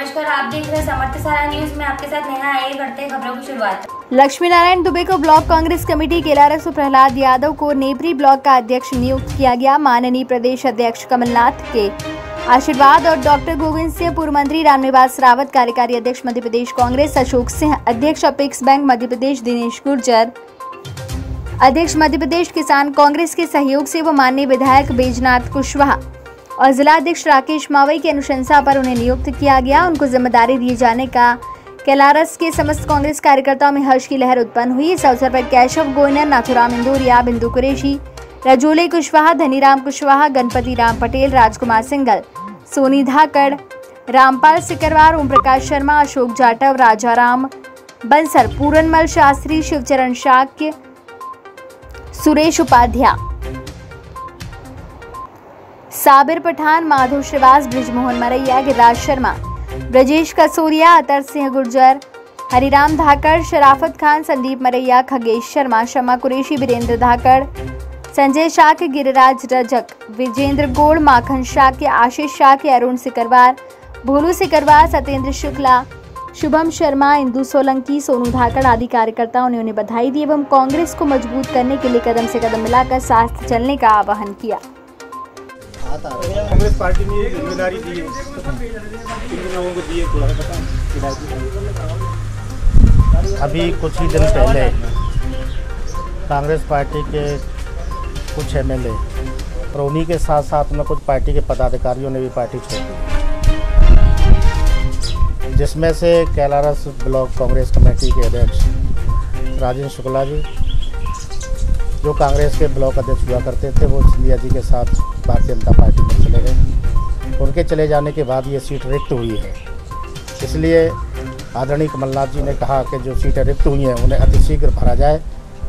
आप देख रहे समर्थ सारा न्यूज़। में आपके साथ नेहा करते हैं खबरों की शुरुआत। लक्ष्मी नारायण दुबे को ब्लॉक कांग्रेस कमेटी केलारस प्रहलाद यादव को नेपरी ब्लॉक का अध्यक्ष नियुक्त किया गया। माननीय प्रदेश अध्यक्ष कमलनाथ के आशीर्वाद और डॉक्टर गोविंद सिंह, पूर्व मंत्री रामनिवास रावत, कार्यकारी अध्यक्ष मध्य प्रदेश कांग्रेस, अशोक सिंह, अध्यक्ष अपेक्स बैंक मध्य प्रदेश, दिनेश गुर्जर। अध्यक्ष मध्य प्रदेश किसान कांग्रेस के सहयोग से वो माननीय विधायक बैजनाथ कुशवाहा। और जिला अध्यक्ष राकेश मावई की अनुशंसा पर उन्हें नियुक्त किया गया। उनको ज़िम्मेदारी दिए जाने का कैलारस के समस्त कांग्रेस कार्यकर्ताओं में हर्ष की लहर उत्पन्न हुई। इस अवसर पर कैशव गोयनर, नाथुराम इंदौरिया, बिंदु कुरेशी, रजोले कुशवाहा, धनीराम कुशवाहा, गणपति राम पटेल, राजकुमार सिंगल, सोनी धाकड़, रामपाल सिकरवार ओम प्रकाश शर्मा, अशोक जाटव, राजाराम बंसर, पूरनमल शास्त्री, शिवचरण शाक्य, सुरेश उपाध्याय। साबिर पठान माधव श्रीवास, ब्रिजमोहन मरैया, गिरिराज शर्मा, ब्रजेश कसोरिया, अतर सिंह गुर्जर, हरिराम धाकड़, शराफत खान, संदीप मरैया, खगेश शर्मा शमा कुरेशी, वीरेंद्र धाकड़, संजय शाह के गिरिराज रजक, विजेंद्र गोड़, माखन शाह के आशीष शाह के अरुण सिकरवार, भोलू सिकरवार सत्येंद्र शुक्ला, शुभम शर्मा, इंदु सोलंकी, सोनू धाकड़ आदि कार्यकर्ताओं ने उन्हें बधाई दी एवं कांग्रेस को मज़बूत करने के लिए कदम से कदम मिलाकर साथ चलने का आह्वान किया। कांग्रेस पार्टी ने ज़िम्मेदारी दी है। किन लोगों को दी है थोड़ा सा अभी कुछ ही दिन पहले कांग्रेस पार्टी के कुछ एमएलए और उन्हीं के साथ साथ में कुछ पार्टी के पदाधिकारियों ने भी पार्टी छोड़ दी। जिसमें से कैलारस ब्लॉक कांग्रेस कमेटी के अध्यक्ष राजेंद्र शुक्ला जी जो कांग्रेस के ब्लॉक अध्यक्ष हुआ करते थे वो सिंधिया जी के साथ भारतीय जनता पार्टी में चले गए। उनके चले जाने के बाद ये सीट रिक्त हुई है। इसलिए आदरणीय कमलनाथ जी ने कहा कि जो सीटें रिक्त हुई हैं, उन्हें अतिशीघ्र भरा जाए,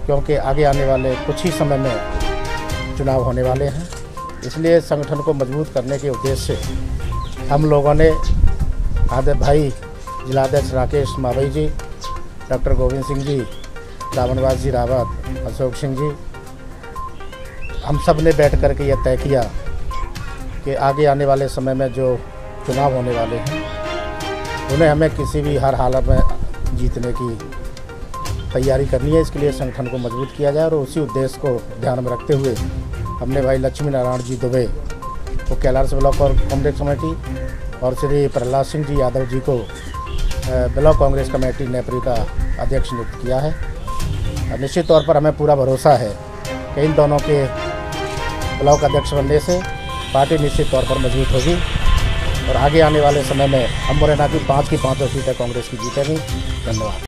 क्योंकि आगे आने वाले कुछ ही समय में चुनाव होने वाले हैं। इसलिए संगठन को मज़बूत करने के उद्देश्य से हम लोगों ने आदर भाई जिलाध्यक्ष राकेश मावई जी, डॉक्टर गोविंद सिंह जी, रावणवास जी रावत, अशोक सिंह जी हम सबने बैठ कर के यह तय किया कि आगे आने वाले समय में जो चुनाव होने वाले हैं, उन्हें हमें किसी भी हर हालत में जीतने की तैयारी करनी है। इसके लिए संगठन को मज़बूत किया जाए और उसी उद्देश्य को ध्यान में रखते हुए हमने भाई लक्ष्मी नारायण जी दुबे को कैलाश ब्लॉक और कांग्रेस कमेटी और श्री प्रहलाद सिंह जी यादव जी को ब्लॉक कांग्रेस कमेटी नेपरी का अध्यक्ष नियुक्त किया है। निश्चित तौर पर हमें पूरा भरोसा है कि इन दोनों के ब्लॉक अध्यक्ष बनने से पार्टी निश्चित तौर पर मज़बूत होगी और आगे आने वाले समय में हम मुरैना की पाँच की पाँचों सीटें कांग्रेस की जीतेंगी। धन्यवाद।